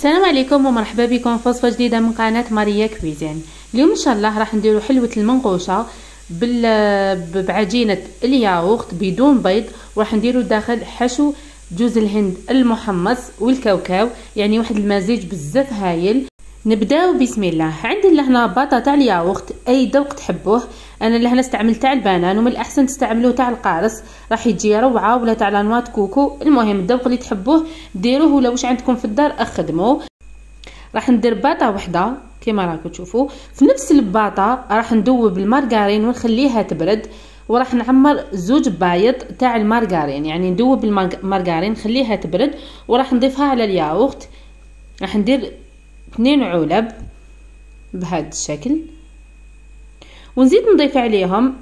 السلام عليكم ومرحبا بكم في وصفة جديدة من قناة ماريا كويزين. اليوم إن شاء الله راح نديروا حلوة المنقوشة بال بعجينه الياغورت بدون بيض وراح نديروا داخل حشو جوز الهند المحمص والكاوكاو يعني واحد المزيج بزاف هايل. نبداو بسم الله. عندي لهنا باطا تاع الياغورت أي ذوق تحبوه؟ أنا لهنا استعملت تاع البنان ومن الأحسن تستعملوا تاع القارص. راح يجي روعة ولا تاع لانوات كوكو المهم الذوق اللي تحبوه ديروه ولا واش عندكم في الدار أخدموه. راح ندير باطا وحدة كما راكم تشوفوا في نفس الباطا راح ندوب المارغرين ونخليها تبرد. وراح نعمر زوج بايض تاع المارغرين. يعني ندوب المارغرين نخليها تبرد. وراح نضيفها على الياغورت. راح ندير اثنين علب بهذا الشكل. ونزيد نضيف عليهم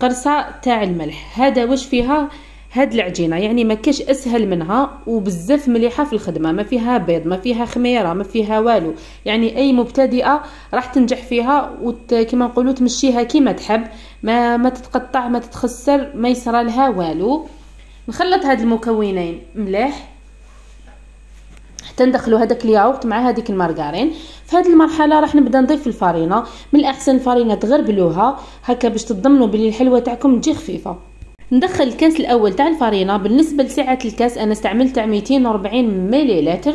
قرصة تاع الملح. هذا واش فيها؟ هاد العجينة يعني ما كاش أسهل منها وبزاف مليحة في الخدمة. ما فيها بيض ما فيها خميرة ما فيها والو. يعني أي مبتدئة راح تنجح فيها وت... كما نقولوا تمشيها كيما تحب. ما ما تتقطع ما تتخسر ما يصرى لها والو. نخلط هاد المكونين مليح. حتى ندخلوا هذاك الياغورت مع هذيك المارغرين في هذه المرحلة راح نبدأ نضيف الفرينه من الأحسن الفرينه تغربلوها. هكا باش تضمنوا بلي الحلوة تاعكم تجي خفيفة. ندخل الكاس الأول تاع الفرينه بالنسبة لسعة الكاس أنا استعملت تاع 240 مليلتر.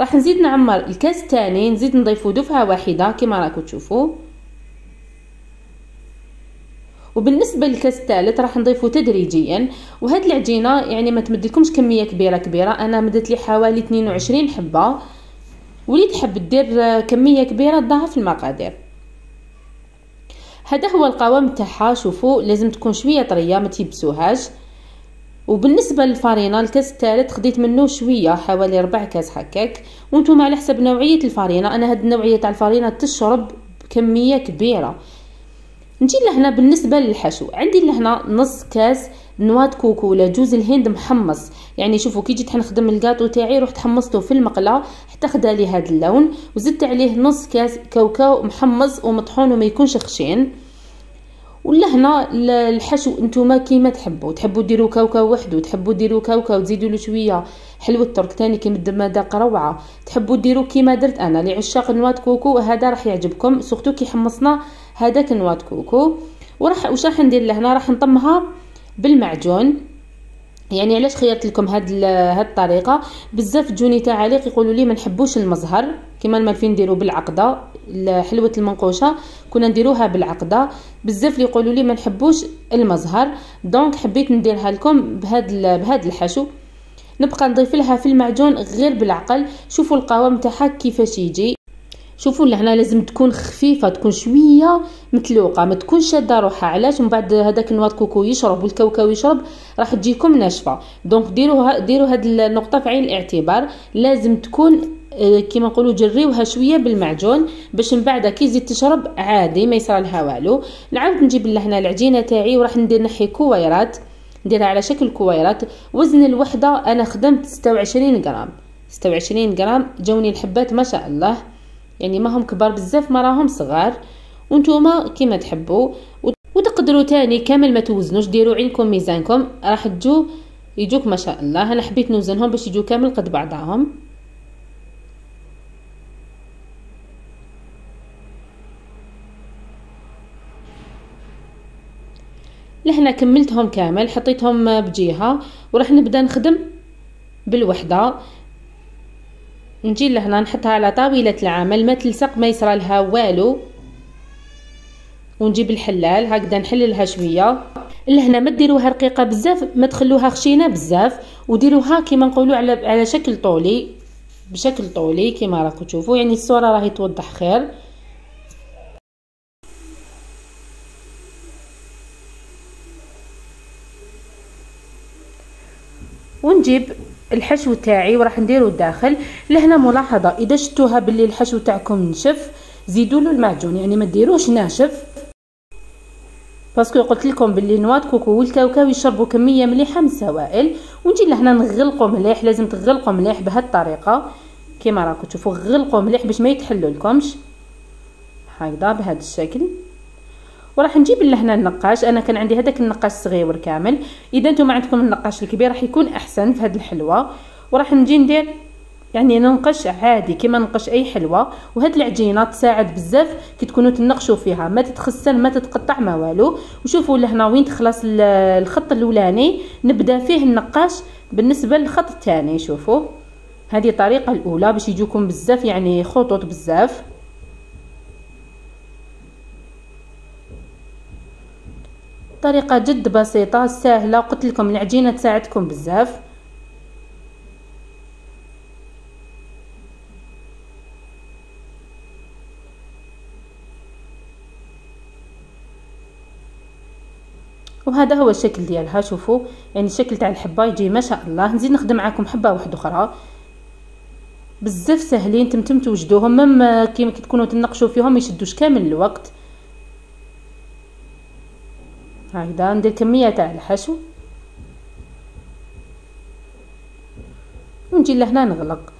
راح نزيد نعمر الكاس الثاني. نزيد نضيفو دفعة واحدة كما راكم تشوفوا وبالنسبة للكاس الثالث راح نضيفه تدريجيا وهاد العجينة يعني ما تمدلكمش كمية كبيرة كبيرة. أنا مدت لي حوالي 22 حبة. واللي تحب دير كمية كبيرة في المقادير. هذا هو القوام تاعها. شوفوا لازم تكون شوية طرية ما تيبسوهاش. وبالنسبة للفرينه الكاس الثالث خديت منه شوية حوالي ربع كاس هكاك. وأنتم على حسب نوعية الفرينه أنا هاد النوعية تاع الفرينه تشرب كمية كبيرة. نجي لهنا بالنسبة للحشو. عندي لهنا نص كاس noix de coco ولا جوز الهند محمص. يعني شوفوا كي جيت نخدم الكاطو تاعي رحت حمصته في المقلة حتى خدا لي هذا اللون. وزدت عليه نص كاس كاوكاو محمص ومطحون وما يكونش خشين. ولا هنا الحشو نتوما كيما تحبوا. تحبوا ديروا كاوكاو وحده تحبوا ديروا كاوكاو تزيدوا له شوية حلوة الترك تاني كيما مذاق روعه تحبوا ديروا كيما درت أنا لعشاق noix de coco هذا راح يعجبكم surtout كي حمصنا هذاك noix de coco. وراح واش راح ندير لهنا؟ راح نطمها بالمعجون. يعني علاش خيرت لكم هاد هاد الطريقة؟ بزاف تجوني تعاليق يقولوا لي ما نحبوش المزهر. كما المالفين نديرو بالعقدة. حلوة المنقوشة كنا نديروها بالعقدة. بزاف اللي يقولوا لي ما نحبوش المزهر. donc حبيت نديرها لكم بهاد بهاد الحشو. نبقى نضيف لها في المعجون غير بالعقل. شوفوا القوام تاعها كيفاش يجي. شوفوا لهنا لازم تكون خفيفة تكون شوية متلوقة ما تكونش شادة روحها. علاش؟ من بعد هذاك ال noix de coco يشرب والكاوكاو يشرب راح تجيكم ناشفة. donc ديروا ديروا هاد النقطة في عين الاعتبار. لازم تكون آه، كيما نقولوا جريوها شوية بالمعجون باش من بعد كي تزيد تشرب عادي ما يصرى لها والو. نعاود نجيب لهنا العجينة تاعي وراح ندير نحي كويرات نديرها على شكل كويرات وزن الوحدة أنا خدمت 26 غرام. 26 غرام جوني الحبات ما شاء الله. يعني ما هم كبار بزاف ما راهم صغار. وانتوما كيما تحبوا وتقدروا تاني كامل ما توزنوش ديروا عينكم ميزانكم. راح تجو يجوك ما شاء الله. أنا حبيت نوزنهم باش يجوا كامل قد بعضهم. لهنا كملتهم كامل حطيتهم بجهه وراح نبدأ نخدم بالوحدة. نجي لهنا نحطها على طاولة العمل ما تلصق ما يصرى لها والو. ونجيب الحلال هكذا نحللها شوية. لهنا ما ديروها رقيقة بزاف ما تخلوها خشينة بزاف. وديروها كيما نقولوا على على شكل طولي بشكل طولي كيما راكم تشوفوا يعني الصورة راهي توضح خير. ونجيب الحشو تاعي وراح نديرو الداخل لهنا ملاحظة إذا شفتوها باللي الحشو تاعكم نشف زيدوا له المعجون يعني ما ديروش ناشف. parce que قلت لكم باللي noix de coco والكاوكاو يشربوا كمية مليحة من السوائل. ونجي لهنا نغلقوا مليح لازم تغلقوا مليح بهذه الطريقة كيما راكم تشوفوا غلقوا مليح باش ما يتحلوا لكمش هكذا بهذا الشكل. وراح نجيب لهنا النقاش. أنا كان عندي هذاك النقاش الصغير كامل. إذا نتوما عندكم النقاش الكبير راح يكون أحسن في هذه الحلوة. وراح نجي ندير يعني ننقش عادي كما ننقش أي حلوة. وهاد العجينة تساعد بزاف كي تكونوا تنقشوا فيها. ما تتخسن ما تتقطع ما والو. وشوفوا لهنا وين تخلص الخط الأولاني. نبدأ فيه النقاش بالنسبة للخط الثاني. شوفوا. هذه الطريقة الأولى باش يجوكم بزاف يعني خطوط بزاف. طريقة جد بسيطة. سهلة. قلت لكم العجينة تساعدكم بزاف. وهذا هو الشكل ديالها. شوفوا. يعني الشكل تاع الحبة يجي ما شاء الله. نزيد نخدم معكم حبة واحدة أخرى. بزاف ساهلين تمتم توجدوهم مم كيما تكونوا تنقشوا فيهم يشدوش كامل الوقت. هكذا. ندير كمية تاع الحشو. ونجي لهنا نغلق.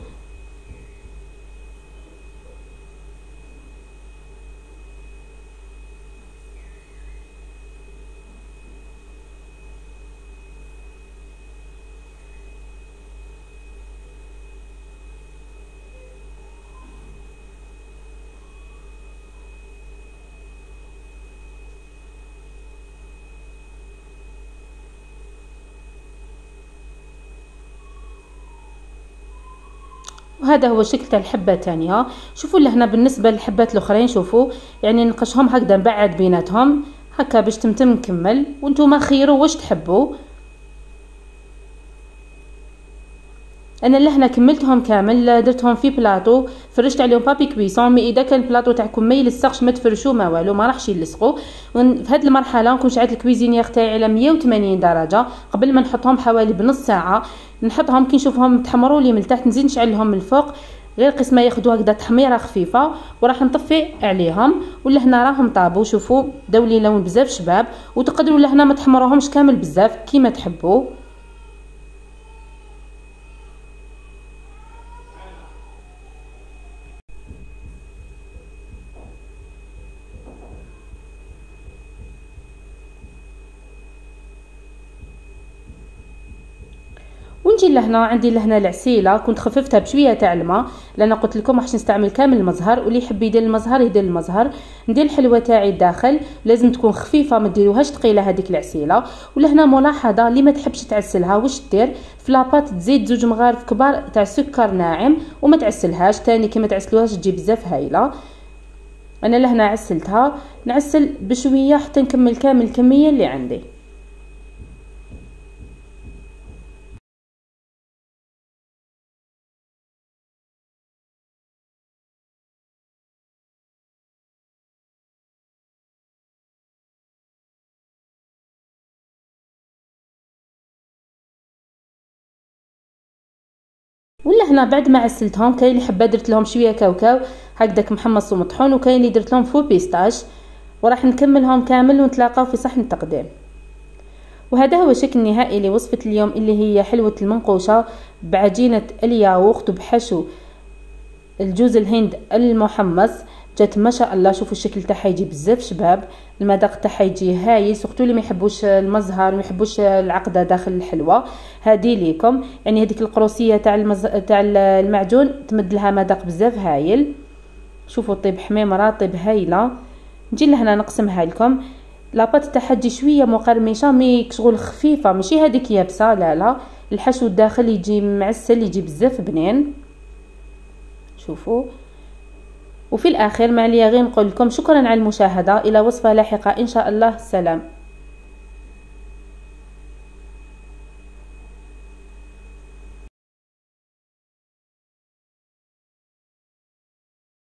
وهذا هو الشكل تاع الحبه الثانية شوفوا لهنا بالنسبة للحبات الأخرين شوفوا يعني نقشهم هكذا نبعد بيناتهم هكا باش تمتم نكمل وأنتم خيروا واش تحبوا. أنا لهنا كملتهم كامل درتهم في بلاطو فرشت عليهم papier cuisson mais إذا كان البلاطو تاعكم ما يلصقش ما تفرشوا ما والو ما راحش يلصقوا في هذه المرحلة نكون شعلت ال cuisinière تاعي على 180 درجة قبل ما نحطهم حوالي بنص ساعة. نحطهم كي نشوفهم تحمروا لي من تحت نزيد نشعلهم من الفوق غير قسمة ياخذوا هكذا تحميرة خفيفة وراح نطفي عليهم. ولا هنا راهم طابوا شوفوا داو لي لون بزاف شباب وتقدروا لهنا ما تحمروهمش كامل بزاف كيما تحبوا. ونجي لهنا عندي لهنا العسيلة كنت خففتها بشوية تاع الماء لأن قلت لكم راح نستعمل كامل المزهر واللي يحب يدير المزهر يدير المزهر. ندير الحلوة تاعي الداخل لازم تكون خفيفة ما ديروهاش ثقيله هذيك العسيلة. ولهنا ملاحظة اللي ما تحبش تعسلها واش دير؟ في لاباط تزيد زوج مغارف كبار تاع سكر ناعم وما تعسلهاش تاني كي ما تعسلوهاش تجي بزاف هايلة. أنا لهنا عسلتها نعسل بشوية حتى نكمل كامل الكمية اللي عندي. ولا هنا بعد ما عسلتهم كاين اللي حبه درت لهم شوية كاوكاو هكذاك محمص ومطحون وكاين اللي درت لهم faux pistache وراح نكملهم كامل ونتلاقاو في صحن التقديم. وهذا هو الشكل النهائي لوصفة اليوم اللي هي حلوة المنقوشة بعجينة الياغورت وبحشو الجوز الهند المحمص. جات ما شاء الله. شوفوا الشكل تاعها يجي بزاف شباب. المذاق تاعها يجي هايل surtout اللي ما يحبوش المزهر ما يحبوش العقدة داخل الحلوة. هذه ليكم. يعني هذيك القروسيه تاع المز... تاع المعجون تمد لها مذاق بزاف هايل. شوفوا طيب حميمره طيب هايلة. نجي لهنا نقسمها لكم. لاباط تاعها تجي شوية مقرمشة مي شغل خفيفة ماشي هذيك يابسة لا لا. الحشو الداخل يجي معسل يجي بزاف بنين. شوفوا. وفي الآخر ما عليا غير نقول لكم شكرا على المشاهدة. إلى وصفة لاحقة إن شاء الله. سلام.